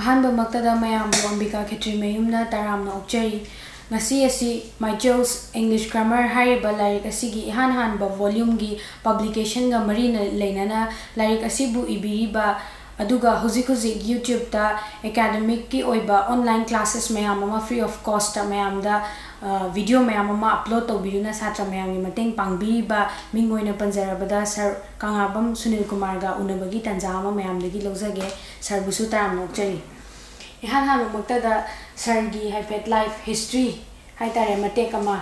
ꯑꯍꯥꯟꯕꯃꯛꯇꯗ ꯃꯌꯥꯝꯕꯨ ꯑꯝꯕꯤꯀꯥ ꯈꯦꯇ꯭ꯔꯤꯃꯌꯨꯝꯅ ꯇꯔꯥꯝꯅ ꯑꯣꯛꯆꯔꯤ ꯉꯁꯤ ꯑꯁꯤ ꯃꯥꯏꯆꯦꯜꯁ ꯏꯪꯂꯤꯁ ꯒ꯭ꯔꯥꯃꯔ ꯍꯥꯏꯔꯤꯕ ꯂꯥꯏꯔꯤꯛ ꯑꯁꯤꯒꯤ ꯏꯍꯥꯟ ꯍꯥꯟꯕ ꯚꯣꯂ꯭ꯌꯨꯝꯒꯤ ꯄꯕ꯭ꯂꯤꯀꯦꯁꯟꯒ ꯃꯔꯤ ꯂꯩꯅꯅ ꯂꯥꯏꯔꯤꯛ ꯑꯁꯤꯕꯨ ꯏꯕꯤꯔꯤꯕ ꯑꯗꯨꯒ ꯍꯧꯖꯤꯛ ꯍꯧꯖꯤꯛ ꯌꯨꯇ꯭ꯌꯨꯕꯇ ꯑꯦꯀꯥꯗꯃꯤꯛꯀꯤ ꯑꯣꯏꯕ ꯑꯣꯟꯂꯥꯏꯟ ꯀ꯭ꯂꯥꯁꯦꯁ ꯃꯌꯥꯝ ꯑꯃ ꯐ꯭ꯔꯤ ꯑꯣꯐ ꯀꯣꯁꯇ ꯃꯌꯥꯝꯗ ꯚꯤꯗꯤꯑꯣ ꯃꯌꯥꯝ ꯑꯃ ꯑꯞꯂꯣꯗ ꯇꯧꯕꯤꯗꯨꯅ ꯁꯥꯇ꯭ꯔ ꯃꯌꯥꯝꯒꯤ ꯃꯇꯦꯡ ꯄꯥꯡꯕꯤꯔꯤꯕ ꯃꯤꯡ ꯑꯣꯏꯅ ꯄꯟꯖꯔꯕꯗ ꯁꯔ ꯀꯪꯂꯥꯕꯝ ꯁꯨꯅꯤꯜ ꯀꯨꯃꯥꯔꯒ ꯎꯅꯕꯒꯤ ꯇꯥꯟꯖꯥ ꯑꯃ ꯃꯌꯥꯝꯗꯒꯤ ꯂꯧꯖꯒꯦ ꯁꯔꯕꯨꯁꯨ ꯇꯔꯥꯝꯅ ꯑꯣꯛꯆꯔꯤ ꯏꯍꯥꯟ ꯍꯥꯟꯕꯃꯛꯇꯗ ꯁꯔꯒꯤ ꯍꯥꯏꯐꯦꯠ ꯂꯥꯏꯐ ꯍꯤꯁꯇ꯭ꯔꯤ ꯍꯥꯏꯇꯥꯔꯦ ꯃꯇꯦꯛ ꯑꯃ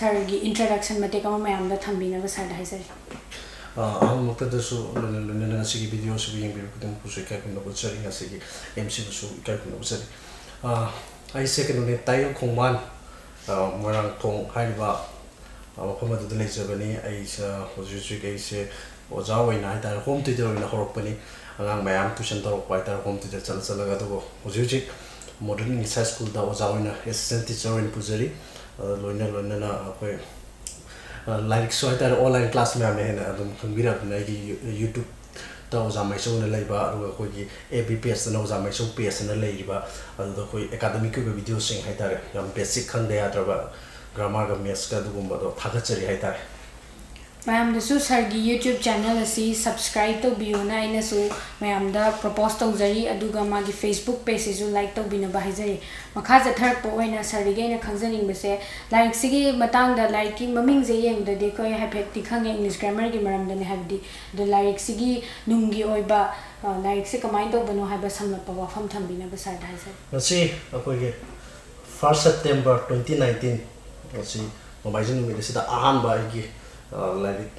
ꯁꯔꯒꯤ ꯏꯟꯇ꯭ꯔꯗꯛꯁꯟ ꯃꯇꯦꯛ ꯑꯃ ꯃꯌꯥꯝꯗ ꯊꯝꯕꯤꯅꯕ ꯁꯔꯗ ꯍꯥꯏꯖꯔꯤ ꯑꯍꯥꯟꯕꯃꯛꯇꯗꯁꯨ ꯂꯣꯏꯅꯅ ꯉꯁꯤꯒꯤ ꯚꯤꯗꯤꯑꯣꯁꯤꯕꯨ ꯌꯦꯡꯕꯤꯕ ꯈꯨꯗꯤꯡꯃꯛꯄꯨꯁꯨ ꯏꯀꯥꯏ ꯈꯨꯝꯅꯕ ꯎꯠꯆꯔꯤ ꯉꯁꯤꯒꯤ ꯑꯦꯝ ꯁꯤꯕꯨꯁꯨ ꯏꯀꯥꯏ ꯈꯨꯝꯅꯕ ꯎꯠꯆꯔꯤ ꯑꯩꯁꯦ ꯀꯩꯅꯣꯅꯦ ꯇꯥꯏꯌꯣ ꯈꯣꯡꯕꯥꯟ ꯃꯣꯏꯔꯥꯡꯊꯣꯡ ꯍꯥꯏꯔꯤꯕ ꯃꯐꯝ ꯑꯗꯨꯗ ꯂꯩꯖꯕꯅꯤ ꯑꯩꯁꯦ ꯍꯧꯖꯤꯛ ꯍꯧꯖꯤꯛ ꯑꯩꯁꯦ ꯑꯣꯖꯥ ꯑꯣꯏꯅ ꯍꯥꯏꯇꯥꯔꯦ ꯍꯣꯝ ꯇ꯭ꯌꯨꯇꯔ ꯑꯣꯏꯅ ꯍꯧꯔꯛꯄꯅꯤ ꯑꯉꯥꯡ ꯃꯌꯥꯝ ꯇ꯭ꯌꯨꯁꯟ ꯇꯧꯔꯛꯄ ꯍꯥꯏꯇꯥꯔꯦ ꯍꯣꯝ ꯇ꯭ꯌꯨꯇꯔ ꯆꯠꯂ ꯆꯠꯂꯒ ꯑꯗꯨꯒ ꯍꯧꯖꯤꯛ ꯍꯧꯖꯤꯛ ꯃꯣꯗꯔꯟ ꯏꯪꯂꯤꯁ ꯍꯥꯏ ꯁ꯭ꯀꯨꯜꯗ ꯑꯣꯖꯥ ꯑꯣꯏꯅ ꯑꯦꯁꯤꯁꯇꯦꯟ ꯇꯤꯆꯔ ꯑꯣꯏꯅ ꯄꯨꯖꯔꯤ ꯂꯣꯏꯅ ꯂꯣꯏꯅꯅ ꯑꯩꯈꯣꯏ ꯂꯥꯏꯔꯤꯛꯁꯨ ꯍꯥꯏꯇꯥꯔꯦ ꯑꯣꯟꯂꯥꯏꯟ ꯀ꯭ꯂꯥꯁ ꯃꯌꯥꯝꯅ ꯍꯦꯟꯅ ꯑꯗꯨꯝ ꯈꯪꯕꯤꯔꯕꯅꯤꯅ ꯑꯩꯒꯤ ꯌꯨꯇ꯭ꯌꯨꯕꯇ ꯑꯣꯖꯥ ꯃꯥꯏꯁꯧꯅ ꯂꯩꯕ ꯑꯗꯨꯒ ꯑꯩꯈꯣꯏꯒꯤ ꯑꯦ ꯕꯤ ꯄꯦꯖꯇꯅ ꯑꯣꯖꯥ ꯃꯥꯏꯁꯧ ꯄꯦꯖꯇꯅ ꯂꯩꯔꯤꯕ ꯑꯗꯨꯗ ꯑꯩꯈꯣꯏ ꯑꯦꯀꯥꯗꯃꯤꯛꯀꯤ ꯑꯣꯏꯕ ꯚꯤꯗꯤꯑꯣꯁꯤꯡ ꯍꯥꯏꯇꯥꯔꯦ ꯌꯥꯝ ꯕꯦꯁꯤꯛ ꯈꯪꯗ ꯌꯥꯗ꯭ꯔꯕ ꯒ꯭ꯔꯥꯃꯥꯔꯒ ꯃꯦꯠꯁꯀ ꯑꯗꯨꯒꯨꯝꯕꯗꯣ ꯊꯥꯒꯠꯆꯔꯤ ꯍꯥꯏꯇꯥꯔꯦ ꯃꯌꯥꯝꯗꯁꯨ ꯁꯔꯒꯤ ꯌꯨꯇ꯭ꯌꯨꯕ ꯆꯦꯅꯦꯜ ꯑꯁꯤ ꯁꯕꯁꯀ꯭ꯔꯥꯏꯕ ꯇꯧꯕꯤꯌꯨꯅ ꯑꯩꯅꯁꯨ ꯃꯌꯥꯝꯗ ꯄ꯭ꯔꯣꯄꯣꯁ ꯇꯧꯖꯔꯤ ꯑꯗꯨꯒ ꯃꯥꯒꯤ ꯐꯦꯁꯕꯨꯛ ꯄꯦꯖꯁꯤꯁꯨ ꯂꯥꯏꯛ ꯇꯧꯕꯤꯅꯕ ꯍꯥꯏꯖꯔꯤ ꯃꯈꯥ ꯆꯠꯊꯔꯛꯄ ꯑꯣꯏꯅ ꯁꯔꯗꯒꯤ ꯑꯩꯅ ꯈꯪꯖꯅꯤꯡꯕꯁꯦ ꯂꯥꯏꯔꯤꯛꯁꯤꯒꯤ ꯃꯇꯥꯡꯗ ꯂꯥꯏꯔꯤꯛꯀꯤ ꯃꯃꯤꯡꯁꯦ ꯌꯦꯡꯕꯗꯗꯤ ꯑꯩꯈꯣꯏ ꯍꯥꯏꯐꯦꯠꯇꯤ ꯈꯪꯉꯦ ꯏꯪꯂꯤꯁ ꯒ꯭ꯔꯥꯃꯔꯒꯤ ꯃꯔꯝꯗꯅꯤ ꯍꯥꯏꯕꯗꯤ ꯑꯗꯣ ꯂꯥꯏꯔꯤꯛꯁꯤꯒꯤ ꯅꯨꯡꯒꯤ ꯑꯣꯏꯕ ꯂꯥꯏꯔꯤꯛꯁꯦ ꯀꯃꯥꯏꯅ ꯇꯧꯕꯅꯣ ꯍꯥꯏꯕ ꯁꯝꯂꯞꯄ ꯋꯥꯐꯝ ꯊꯝꯕꯤꯅꯕ ꯁꯔꯗ ꯍꯥꯏꯖꯔꯤ ꯉꯁꯤ ꯑꯩꯈꯣꯏꯒꯤ ꯐꯥꯔꯁ ꯁꯦꯞꯇꯦꯝꯕꯔ ꯇ꯭ꯋꯦꯟꯇꯤ ꯅꯥꯏꯟꯇꯤꯟ ꯉꯁꯤ ꯅꯣꯡꯃꯥꯏꯖꯤꯡ ꯅꯨꯃꯤꯠ ꯑꯁꯤꯗ ꯑꯍꯥꯟꯕ ꯑꯩꯒꯤ ꯂꯥꯏꯔꯤꯛ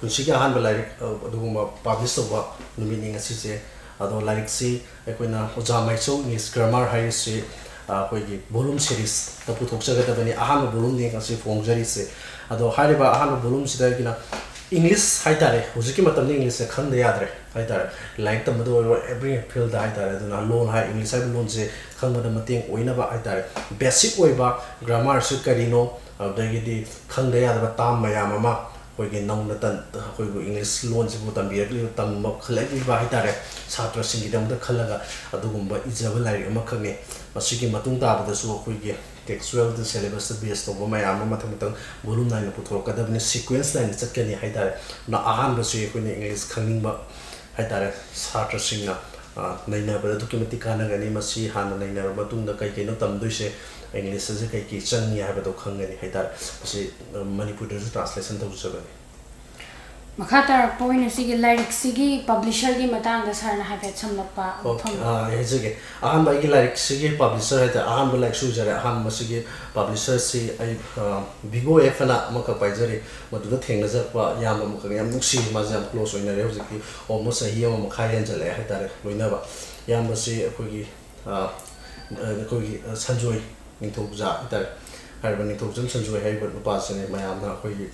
ꯄꯨꯟꯁꯤꯒꯤ ꯑꯍꯥꯟꯕ ꯂꯥꯏꯔꯤꯛ ꯑꯗꯨꯒꯨꯝꯕ ꯄꯥꯕ꯭ꯂꯤꯁ ꯇꯧꯕ ꯅꯨꯃꯤꯠꯅꯤ ꯉꯁꯤꯁꯦ ꯑꯗꯣ ꯂꯥꯏꯔꯤꯛꯁꯤ ꯑꯩꯈꯣꯏꯅ ꯑꯣꯖꯥ ꯃꯥꯏꯆꯧ ꯏꯪꯂꯤꯁ ꯒ꯭ꯔꯥꯃꯔ ꯍꯥꯏꯔꯤꯁꯤ ꯑꯩꯈꯣꯏꯒꯤ ꯚꯣꯂꯨꯝ ꯁꯦꯔꯤꯁꯇ ꯄꯨꯊꯣꯛꯆꯒꯗꯕꯅꯤ ꯑꯍꯥꯟꯕ ꯚꯣꯂꯨꯝꯅꯤ ꯉꯁꯤ ꯐꯣꯡꯖꯔꯤꯁꯦ ꯑꯗꯣ ꯍꯥꯏꯔꯤꯕ ꯑꯍꯥꯟꯕ ꯚꯣꯂꯨꯝꯁꯤꯗ ꯑꯩꯒꯤꯅ ꯏꯪꯂꯤꯁ ꯍꯥꯏꯇꯥꯔꯦ ꯍꯧꯖꯤꯛꯀꯤ ꯃꯇꯝꯗ ꯏꯪꯂꯤꯁꯁꯦ ꯈꯪꯗ ꯌꯥꯗ꯭ꯔꯦ ꯍꯥꯏꯇꯥꯔꯦ ꯂꯥꯏꯔꯤꯛ ꯇꯝꯕꯗ ꯑꯣꯏꯔꯣ ꯑꯦꯕ꯭ꯔꯤ ꯐꯤꯜꯗ ꯍꯥꯏꯇꯥꯔꯦ ꯑꯗꯨꯅ ꯂꯣꯟ ꯍꯥꯏ ꯏꯪꯂꯤꯁ ꯍꯥꯏꯕ ꯂꯣꯟꯁꯦ ꯈꯪꯕꯗ ꯃꯇꯦꯡ ꯑꯣꯏꯅꯕ ꯍꯥꯏꯇꯥꯔꯦ ꯕꯦꯁꯤꯛ ꯑꯣꯏꯕ ꯒ꯭ꯔꯥꯃꯥꯔꯁꯤ ꯀꯔꯤꯅꯣ ꯑꯗꯨꯗꯒꯤꯗꯤ ꯈꯪꯗ ꯌꯥꯗꯕ ꯇꯥꯝ ꯃꯌꯥꯝ ꯑꯃ ꯑꯩꯈꯣꯏꯒꯤ ꯅꯧꯅ ꯑꯩꯈꯣꯏꯕꯨ ꯏꯪꯂꯤꯁ ꯂꯣꯟꯁꯤꯕꯨ ꯇꯝꯕꯤꯔꯛꯂꯤꯕ ꯇꯝꯕ ꯈꯜꯂꯛꯂꯤꯕ ꯍꯥꯏꯇꯥꯔꯦ ꯁꯥꯇ꯭ꯔꯁꯤꯡꯒꯤꯗꯃꯛꯇ ꯈꯜꯂꯒ ꯑꯗꯨꯒꯨꯝꯕ ꯏꯖꯕ ꯂꯥꯏꯔꯤꯛ ꯑꯃꯈꯛꯅꯤ ꯃꯁꯤꯒꯤ ꯃꯇꯨꯡ ꯇꯥꯕꯗꯁꯨ ꯑꯩꯈꯣꯏꯒꯤ ꯇꯦꯛꯁꯨꯋꯦꯜꯗ ꯁꯦꯂꯦꯕꯁꯇ ꯕꯦꯁ ꯇꯧꯕ ꯃꯌꯥꯝ ꯑꯃ ꯃꯊꯪ ꯃꯊꯪ ꯚꯣꯂꯨꯝ ꯅꯥꯏꯅ ꯄꯨꯊꯣꯔꯛꯀꯗꯕꯅꯤ ꯁꯤꯀ꯭ꯋꯦꯟꯁ ꯅꯥꯏꯅ ꯆꯠꯀꯅꯤ ꯍꯥꯏꯇꯥꯔꯦ ꯑꯗꯨꯅ ꯑꯍꯥꯟꯕꯁꯤ ꯑꯩꯈꯣꯏꯅ ꯏꯪꯂꯤꯁ ꯈꯪꯅꯤꯡꯕ ꯍꯥꯏꯇꯥꯔꯦ ꯁꯥꯇ꯭ꯔꯁꯤꯡꯅ ꯅꯩꯅꯕꯗ ꯑꯗꯨꯛꯀꯤ ꯃꯇꯤꯛ ꯀꯥꯟꯅꯒꯅꯤ ꯃꯁꯤ ꯍꯥꯟꯅ ꯅꯩꯅꯔꯕ ꯃꯇꯨꯡꯗ ꯀꯩ ꯀꯩꯅꯣ ꯇꯝꯗꯣꯏꯁꯦ ꯏꯪꯂꯤꯁ ꯑꯁꯤ ꯀꯩ ꯀꯩ ꯆꯪꯉꯤ ꯍꯥꯏꯕꯗꯣ ꯈꯪꯒꯅꯤ ꯍꯥꯏꯇꯥꯔꯦ ꯃꯁꯤ ꯃꯅꯤꯄꯨꯔꯗꯁꯨ ꯇ꯭ꯔꯥꯟꯁꯂꯦꯁꯟ ꯇꯧꯖꯕꯅꯤ ꯃꯈꯥ ꯇꯥꯔꯛꯄ ꯑꯣꯏꯅ ꯁꯤꯒꯤ ꯂꯥꯏꯔꯤꯛꯁꯤꯒꯤ ꯄꯕ꯭ꯂꯤꯁꯔꯒꯤ ꯃꯇꯥꯡꯗ ꯁꯥꯔꯅ ꯍꯥꯏꯐꯦꯠ ꯁꯝꯂꯞꯄ ꯍꯥꯏꯖꯒꯦ ꯑꯍꯥꯟꯕ ꯑꯩꯒꯤ ꯂꯥꯏꯔꯤꯛꯁꯤꯒꯤ ꯄꯕ꯭ꯂꯤꯁꯔ ꯍꯥꯏꯇꯥꯔꯦ ꯑꯍꯥꯟꯕ ꯂꯥꯏꯔꯤꯛ ꯁꯨꯖꯔꯦ ꯑꯍꯥꯟꯕ ꯁꯤꯒꯤ ꯄꯕ꯭ꯂꯤꯁꯔꯁꯤ ꯑꯩ ꯚꯤꯒꯣ ꯑꯦꯐ ꯑꯅ ꯑꯃꯈꯛ ꯄꯥꯏꯖꯔꯤ ꯃꯗꯨꯗ ꯊꯦꯡꯅꯖꯔꯛꯄ ꯏꯌꯥꯝꯕ ꯑꯃꯈꯛ ꯌꯥꯝ ꯅꯨꯡꯁꯤ ꯃꯥꯁꯦ ꯌꯥꯝ ꯀ꯭ꯂꯣꯁ ꯑꯣꯏꯅꯔꯦ ꯍꯧꯖꯤꯛꯇꯤ ꯑꯣꯜꯃꯣꯁ ꯆꯍꯤ ꯑꯃ ꯃꯈꯥꯏ ꯍꯦꯟꯖꯜꯂꯛꯑꯦ ꯍꯥꯏꯇꯥꯔꯦ ꯂꯣꯏꯅꯕ ꯏꯌꯥꯝꯕꯁꯤ ꯑꯩꯈꯣꯏꯒꯤ ꯑꯩꯈꯣꯏꯒꯤ ꯁꯟꯖꯣꯏ ꯅꯤꯡꯊꯧꯖꯥ ꯍꯥꯏꯇꯥꯔꯦ ꯍꯥꯏꯔꯤꯕ ꯅꯤꯡꯊꯧꯖꯝ ꯁꯟꯖꯣꯏ ꯍꯥꯏꯔꯤꯕ ꯅꯨꯄꯥꯁꯤꯅꯦ ꯃꯌꯥꯝꯅ ꯑꯩꯈꯣꯏꯒꯤ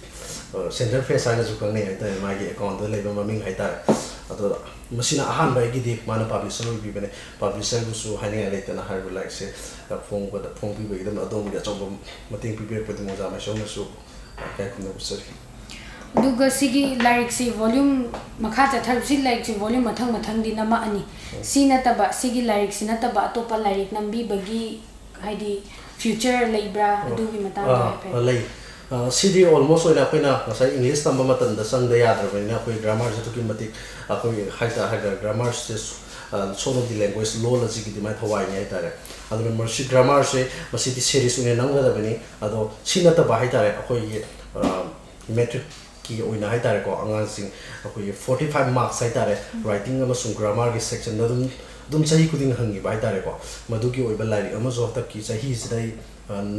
ꯁꯦꯟꯇꯔ ꯐꯦꯁ ꯍꯥꯏꯅꯁꯨ ꯈꯪꯅꯩ ꯍꯥꯏꯇꯥꯔꯦ ꯃꯥꯒꯤ ꯑꯦꯀꯥꯎꯟꯗ ꯂꯩꯕ ꯃꯃꯤꯡ ꯍꯥꯏꯇꯥꯔꯦ ꯑꯗꯣ ꯃꯁꯤꯅ ꯑꯍꯥꯟꯕ ꯑꯩꯒꯤꯗꯤ ꯃꯥꯅ ꯄꯥꯕ꯭ꯂꯤꯁꯔ ꯑꯣꯏꯕꯤꯕꯅꯦ ꯄꯥꯕ꯭ꯂꯤꯁꯔꯕꯨꯁꯨ ꯍꯥꯏꯅꯤꯡꯉꯥꯏ ꯂꯩꯇꯅ ꯍꯥꯏꯔꯤꯕ ꯂꯥꯏꯔꯤꯛꯁꯦ ꯐꯣꯡꯕꯗ ꯐꯣꯡꯕꯤꯕꯒꯤꯗꯃꯛ ꯑꯗꯣꯝꯒꯤ ꯑꯆꯧꯕ ꯃꯇꯦꯡ ꯄꯤꯕꯤꯔꯛꯄꯗ ꯑꯣꯖꯥ ꯃꯥꯏꯁꯣꯝꯅꯁꯨ ꯏꯀꯥꯏ ꯈꯨꯝꯅꯕ ꯎꯠꯆꯔꯤ ꯑꯗꯨꯒ ꯁꯤꯒꯤ ꯂꯥꯏꯔꯤꯛꯁꯤ ꯚꯣꯂ꯭ꯌꯨꯝ ꯃꯈꯥ ꯆꯠꯊꯔꯛ ꯁꯤ ꯂꯥꯏꯔꯤꯛꯁꯤ ꯚꯣꯂ꯭ꯌꯨꯝ ꯃꯊꯪ ꯃꯊꯪꯗꯤ ꯅꯝꯃꯛꯑꯅꯤ ꯁꯤ ꯅꯠꯇꯕ ꯁꯤꯒꯤ ꯂꯥꯏꯔꯤꯛꯁꯤ ꯅꯠꯇꯕ ꯑꯇꯣꯞꯄ ꯂꯥꯏꯔꯤꯛ ꯅꯝꯕꯤꯕꯒꯤ ꯍꯥꯏꯗꯤ ꯐ꯭ꯌꯨꯆꯔ ꯂꯩꯕ꯭ꯔꯥ ꯑꯗꯨꯒꯤ ꯃꯇꯥꯡꯗ ꯍꯥꯏꯐꯦꯠ ꯂꯩ ꯁꯤꯗꯤ ꯑꯣꯜꯃꯣꯁ ꯑꯣꯏꯅ ꯑꯩꯈꯣꯏꯅ ꯉꯁꯥꯏ ꯏꯪꯂꯤꯁ ꯇꯝꯕ ꯃꯇꯝꯗ ꯆꯪꯗ ꯌꯥꯗ꯭ꯔꯕꯅꯤꯅ ꯑꯩꯈꯣꯏ ꯒ꯭ꯔꯥꯃꯥꯔꯁꯤ ꯑꯗꯨꯛꯀꯤ ꯃꯇꯤꯛ ꯑꯩꯈꯣꯏ ꯍꯥꯏꯇꯥꯔꯦ ꯍꯥꯏꯇꯥꯔꯦ ꯒ꯭ꯔꯥꯃꯥꯔꯁꯦ ꯁꯣꯝ ꯑꯣꯐ ꯗꯤ ꯂꯦꯡꯒ꯭ꯋꯦꯖ ꯂꯣꯜ ꯑꯁꯤꯒꯤꯗꯤ ꯃꯥꯏ ꯊꯋꯥꯏꯅꯤ ꯍꯥꯏꯇꯥꯔꯦ ꯑꯗꯨꯅ ꯃꯁꯤ ꯒ꯭ꯔꯥꯃꯥꯔꯁꯦ ꯃꯁꯤꯗꯤ ꯁꯦꯔꯤꯁ ꯑꯣꯏꯅ ꯅꯝꯒꯗꯕꯅꯤ ꯑꯗꯣ ꯁꯤ ꯅꯠꯇꯕ ꯍꯥꯏꯇꯥꯔꯦ ꯑꯩꯈꯣꯏꯒꯤ ꯃꯦꯇ꯭ꯔꯤꯛꯀꯤ ꯑꯣꯏꯅ ꯍꯥꯏꯇꯥꯔꯦꯀꯣ ꯑꯉꯥꯡꯁꯤꯡ ꯑꯩꯈꯣꯏꯒꯤ ꯐꯣꯔꯇꯤ ꯐꯥꯏꯚ ꯃꯥꯔꯛꯁ ꯍꯥꯏꯇꯥꯔꯦ ꯔꯥꯏꯇꯤꯡ ꯑꯃꯁꯨꯡ ꯒ꯭ꯔꯥꯃꯥꯔꯒꯤ ꯁꯦꯛꯁꯟꯗ ꯑꯗꯨꯝ ꯑꯗꯨꯝ ꯆꯍꯤ ꯈꯨꯗꯤꯡ ꯍꯪꯉꯤꯕ ꯍꯥꯏꯇꯥꯔꯦꯀꯣ ꯃꯗꯨꯒꯤ ꯑꯣꯏꯕ ꯂꯥꯏꯔꯤꯛ ꯑꯃꯁꯨ ꯍꯟꯗꯛꯀꯤ ꯆꯍꯤꯁꯤꯗ ꯑꯩ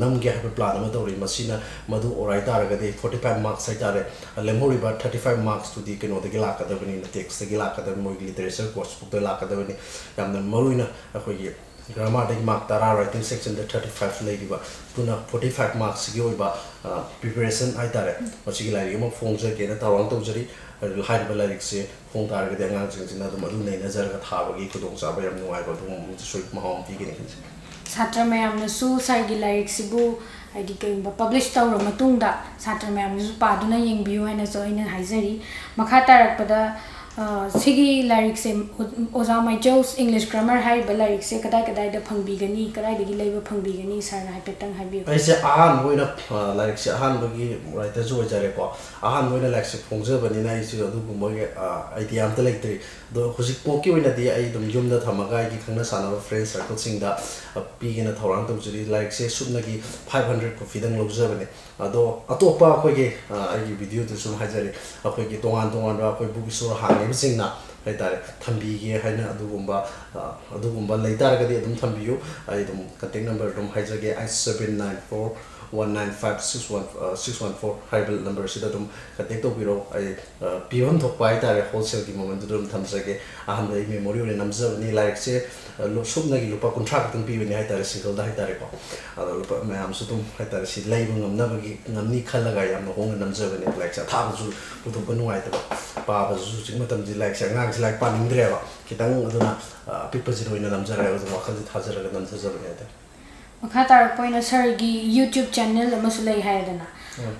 ꯅꯝꯒꯦ ꯍꯥꯏꯕ ꯄ꯭ꯂꯥꯟ ꯑꯃ ꯇꯧꯔꯤ ꯃꯁꯤꯅ ꯃꯗꯨ ꯑꯣꯏꯔꯥꯏ ꯇꯥꯔꯒꯗꯤ ꯐꯣꯔꯇꯤ ꯐꯥꯏꯚ ꯃꯥꯔꯛꯁ ꯍꯥꯏꯇꯥꯔꯦ ꯂꯦꯝꯍꯧꯔꯤꯕ ꯊꯥꯔꯇꯤ ꯐꯥꯏꯚ ꯃꯥꯔꯛꯁꯇꯨꯗꯤ ꯀꯩꯅꯣꯗꯒꯤ ꯂꯥꯛꯀꯗꯕꯅꯤꯅ ꯇꯦꯛꯁꯇꯒꯤ ꯂꯥꯛꯀꯗꯕꯅꯤ ꯃꯣꯏꯒꯤ ꯂꯤꯇꯔꯦꯆꯔ ꯀꯣꯔꯁ ꯕꯨꯛꯇ ꯂꯥꯛꯀꯗꯕꯅꯤ ꯌꯥꯝꯅ ꯃꯔꯨꯑꯣꯏꯅ ꯑꯩꯈꯣꯏꯒꯤ ग्रामा मार्क तराइङ् सेक्सन थर्टी फाइभ लिएर तिन फोर्टी फाइभ मार्कसी पिपरेसन है तर लाइकमा फोजेन तर तरिकसे फरेन अलगचा सो मिने खे सात्र म्यास स्वाईसम्ब है पब्ल त सात्र म्याम पानजिमा सिगी लाइक से ओजा माइचौस इंग्लिश ग्रामर हाइब लाइक से कदाई कदाई द फंगबीगनी कदाई दगी सर हाइपेटंग हाइबियो ऐसे अहान मोइना लाइक से अहान बगी राइटर जो जरे को लाइक से फोंजे बनिना इसे अदु गुमगे आइडिया अमत लेक्तरी दो हुजिक पोकी ओइना दि फ्रेंड सर्कल सिंग दा पीगेना थौरांग तौजरी लाइक से सुनगी 500 को फिदंग लोजबने अदो अतोपा अखोगे आई वीडियो तो सुन हाजरे अखोई बुगी सुर हांगे ꯍꯥꯏꯇꯥꯔꯦ ꯊꯝꯕꯤꯒꯦ ꯍꯥꯏꯅ ꯑꯗꯨꯒꯨꯝꯕ ꯑꯗꯨꯒꯨꯝꯕ ꯂꯩꯇꯥꯔꯒꯗꯤ ꯑꯗꯨꯝ ꯊꯝꯕꯤꯌꯨ ꯑꯩ ꯑꯗꯨꯝ ꯀꯟꯇꯦꯛ ꯅꯝꯕꯔ ꯑꯗꯨꯝ ꯍꯥꯏꯖꯒꯦ eight seven nine four 1956114 hybrid number sida dum ka tek to biro ai pion thok pai ta re wholesale ki moment dum tham sa ge aham dai memory ne namza ni like se lo sub na gi lupa contract tan pi ni hai ta re single da hai ta re pa ala lupa me am su tum hai ta re si lai ngam na ba gi ngam ni khala ga yam ho ngam namza ne like sa tha ju bu tum banu ai ta pa ba ju ching ma tam ji like sa ngak ji like pa ning dre ba kitang aduna pipa ji ro ina namza ra ga wa khal ji tha ja ra ga namza ja ba ne ta ꯃꯈꯥ ꯇꯥꯔꯛꯄ ꯑꯣꯏꯅ ꯁꯔꯒꯤ YouTube channel ꯑꯃꯁꯨ ꯂꯩ ꯍꯥꯏꯔꯗꯅ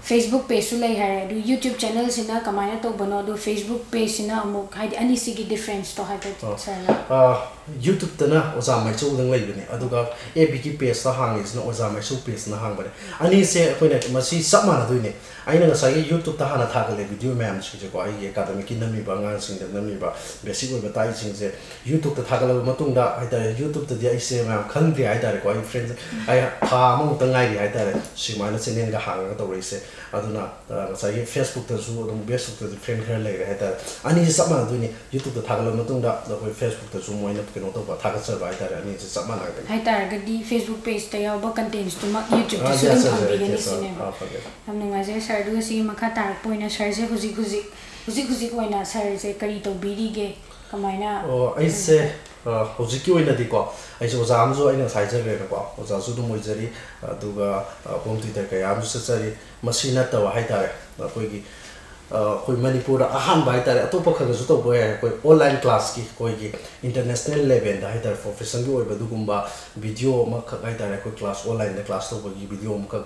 Facebook ꯄꯦꯖꯁꯨ ꯂꯩ ꯍꯥꯏꯔꯦ ꯑꯗꯨ YouTube ꯆꯦꯅꯦꯜꯁꯤꯅ ꯀꯃꯥꯏꯅ ꯇꯧꯕꯅꯣ ꯑꯗꯨ ꯐꯦꯁꯕꯨꯛ ꯄꯦꯖꯁꯤꯅ ꯑꯃꯨꯛ ꯍꯥꯏꯗꯤ ꯑꯅꯤꯁꯤꯒꯤ ꯗꯤꯐ꯭ꯔꯦꯟꯁꯇꯣ ꯍꯥꯏꯐꯦꯠ ꯁꯔꯅ ꯌꯨꯇ꯭ꯌꯨꯕꯇꯅ ꯑꯣꯖꯥ ꯃꯥꯏꯆꯧꯗꯪ ꯂꯩꯕꯅꯤ ꯑꯗꯨꯒ ꯑꯦ ꯕꯤꯒꯤ ꯄꯦꯖꯇ ꯍꯥꯡꯉꯤꯁꯤꯅ ꯑꯣꯖꯥ ꯃꯥꯏꯆꯧ ꯄꯦꯖꯅ ꯍꯥꯡꯕꯅꯤ ꯑꯅꯤꯁꯦ ꯑꯩꯈꯣꯏꯅ ꯃꯁꯤ ꯆꯞ ꯃꯥꯟꯅꯗꯣꯏꯅꯤ ꯑꯩꯅ ꯉꯁꯥꯏꯒꯤ ꯌꯨꯇ꯭ꯌꯨꯕꯇ ꯍꯥꯟꯅ ꯊꯥꯒꯠꯂꯦ ꯚꯤꯗꯤꯑꯣ ꯃꯌꯥꯝꯁꯤꯡꯁꯦꯀꯣ ꯑꯩꯒꯤ ꯑꯦꯀꯥꯗꯃꯤꯛꯀꯤ ꯅꯝꯃꯤꯕ ꯑꯉꯥꯡꯁꯤꯡꯗ ꯅꯝꯃꯤꯕ ꯕꯦꯁꯤꯛ ꯑꯣꯏꯕ ꯇꯥꯛꯏꯁꯤꯡꯁꯦ ꯌꯨꯇ꯭ꯌꯨꯕꯇ ꯊꯥꯒꯠꯂꯕ ꯃꯇꯨꯡꯗ ꯍꯥꯏꯇꯥꯔꯦ ꯌꯨꯇ꯭ꯌꯨꯕꯇꯗꯤ ꯑꯩꯁꯦ ꯃꯌꯥꯝ ꯈꯪꯗ꯭ꯔꯤ ꯍꯥꯏꯇꯥꯔꯦꯀꯣ ꯑꯩ ꯐ꯭ꯔꯦꯟ ꯑꯩ ꯊꯥ ꯑꯃꯃꯨꯛꯇ ꯉꯥꯏꯔꯤ ꯍꯥꯏꯇꯥꯔꯦ ꯁꯨꯃꯥꯏꯅ ꯆꯦꯅꯦꯜꯒ ꯍꯥꯡꯉꯒ ꯇꯧꯔꯛꯏꯁꯦ ꯑꯗꯨꯅ ꯉꯁꯥꯏꯒꯤ ꯐꯦꯁꯕꯨꯛꯇꯁꯨ ꯑꯗꯨꯝ ꯐꯦꯁꯕꯨꯛꯇꯁꯨ ꯐ꯭ꯔꯦꯟ ꯈꯔ ꯂꯩꯔꯦ ꯍꯥꯏꯇꯥꯔꯦ ꯑꯅꯤꯁꯦ ꯆꯞ ꯃꯥꯟꯅꯗꯣꯏꯅꯤ ꯌꯨꯇ꯭ꯌꯨꯕꯇ ꯊꯥꯒꯠꯂꯕ ꯃꯇꯨꯡꯗ ꯑꯩꯈꯣꯏ ꯐꯦꯁꯕꯨꯛꯇꯁꯨ ꯃꯣꯏꯅ ꯀꯩꯅꯣ ꯇꯧꯕ ꯊꯥꯒꯠꯆꯕ ꯍꯥꯏꯇꯥꯔꯦ ꯑꯅꯤꯁꯦ ꯆꯞ ꯃꯥꯟꯅꯒꯅꯤ ꯍꯥꯏꯇꯥꯔꯒꯗꯤ ꯐꯦꯁꯕꯨꯛ ꯄꯦꯖꯇ ꯌꯥꯎꯕ ꯀꯟꯇꯦꯟꯁꯇꯨꯃꯛ ꯌꯨꯇ꯭ꯌꯨꯕꯇꯁꯨ ꯑꯗꯨꯝ ꯐꯪꯕꯤꯒꯅꯤ ꯁꯤꯅꯦꯕ ꯌꯥꯝ ꯅꯨꯡꯉꯥꯏꯖꯔꯦ ꯁꯥꯔ ꯑꯗꯨꯒ ꯁꯤꯒꯤ ꯃꯈꯥ ꯇꯥꯔꯛꯄ ꯑꯣꯏꯅ ꯁꯥꯔꯁꯦ ꯍꯧꯖꯤꯛ ꯍꯧꯖꯤꯛ ꯍꯧꯖꯤꯛ ꯍꯧꯖꯤꯛ ꯑꯣꯏꯅ ꯁꯥꯔꯁꯦ ꯀꯔꯤ ꯇꯧꯕꯤꯔꯤꯒꯦ ꯀꯃꯥꯏꯅ ꯑꯣ ꯑꯩꯁꯦ ꯍꯧꯖꯤꯛꯀꯤ ꯑꯣꯏꯅꯗꯤꯀꯣ ꯑꯩꯁꯦ ꯑꯣꯖꯥ ꯑꯃꯁꯨ ꯑꯩꯅ ꯉꯁꯥꯏ ꯍꯥꯏꯖꯈ꯭ꯔꯦꯅꯀꯣ ꯑꯣꯖꯥꯁꯨ ꯑꯗꯨꯝ ꯑꯣꯏꯖꯔꯤ ꯑꯗꯨꯒ ꯍꯣꯝ ꯇ꯭ꯌꯨꯇꯔ ꯀꯌꯥ ꯑꯃꯁꯨ ꯆꯠꯆꯔꯤ ꯃꯁꯤ ꯅꯠꯇꯕ ꯍꯥꯏꯇꯥꯔꯦ ꯑꯩꯈꯣꯏꯒꯤ ꯑꯩꯈꯣꯏ ꯃꯅꯤꯄꯨꯔꯗ ꯑꯍꯥꯟꯕ ꯍꯥꯏꯇꯥꯔꯦ ꯑꯇꯣꯞꯄ ꯈꯔꯁꯨ ꯇꯧꯕ ꯌꯥꯏ ꯑꯩꯈꯣꯏ ꯑꯣꯟꯂꯥꯏꯟ ꯀ꯭ꯂꯥꯁꯀꯤ ꯑꯩꯈꯣꯏꯒꯤ ꯏꯟꯇꯔꯅꯦꯁꯅꯦꯜ ꯂꯦꯚꯦꯜꯗ ꯍꯥꯏꯇꯥꯔꯦ ꯄ꯭ꯔꯣꯐꯦꯁꯟꯒꯤ ꯑꯣꯏꯕ ꯑꯗꯨꯒꯨꯝꯕ ꯚꯤꯗꯤꯑꯣ ꯑꯃꯈꯛ ꯍꯥꯏꯇꯥꯔꯦ ꯑꯩꯈꯣꯏ ꯀ꯭ꯂꯥꯁ ꯑꯣꯟꯂꯥꯏꯟꯗ ꯀ꯭ꯂꯥꯁ ꯇꯧꯕꯒꯤ ꯚꯤꯗꯤꯑꯣ ꯑꯃꯈꯛ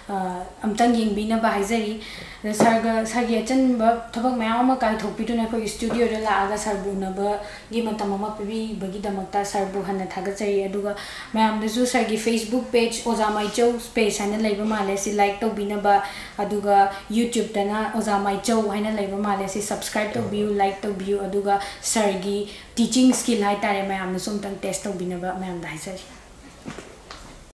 अमतंग यंगबीनब हाइजरी सर सर अचनब थबक मैम अम कायथोपीदुना स्टूडियो द लाग सर बुनबगी मतम अम मैम सर की फेसबुक पेज ओजा माइचौ स्पेस है लेब माले सि लाइक तोबीनब यूट्यूबना ओजा माइचौ है लेब माले सि सब्सक्राइब तोबियु लाइक तोबियु सर की टीचिंग स्किल है तारे मैम ने टेस्ट तोबीनब मैम